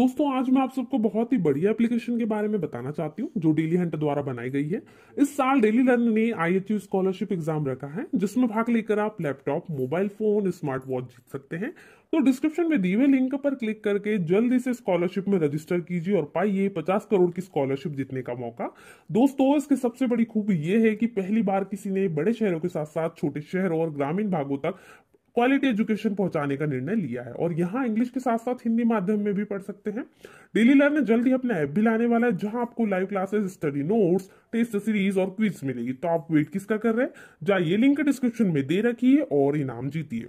दोस्तों, आज मैं आप सबको बहुत ही बढ़िया एप्लीकेशन के बारे में बताना चाहती हूँ, जो डेली हंट द्वारा बनाई गई है। इस साल डेली लर्न ने आई स्कॉलरशिप एग्ज़ाम रखा है, जिसमें भाग लेकर आप laptop mobile phone smart watch जीत सकते हैं। तो डिस्क्रिप्शन में दिए हुए लिंक पर क्लिक करके जल्दी से स्कॉलरशिप में रजिस्टर कीजिए और पाइए पचास करोड़ की स्कॉलरशिप जीतने का मौका। दोस्तों, इसकी सबसे बड़ी खूबी ये है कि पहली बार किसी ने बड़े शहरों के साथ साथ छोटे शहरों और ग्रामीण भागों तक क्वालिटी एजुकेशन पहुँचाने का निर्णय लिया है। और यहाँ इंग्लिश के साथ साथ हिंदी माध्यम में भी पढ़ सकते हैं। डेली लर्न ही अपना ऐप भी लाने वाला है, जहाँ आपको live classes study notes test series और क्विज मिलेगी। तो आप वेट किसका कर रहे हैं? जाइए लिंक डिस्क्रिप्शन में दे रखिए और इनाम जीतिए।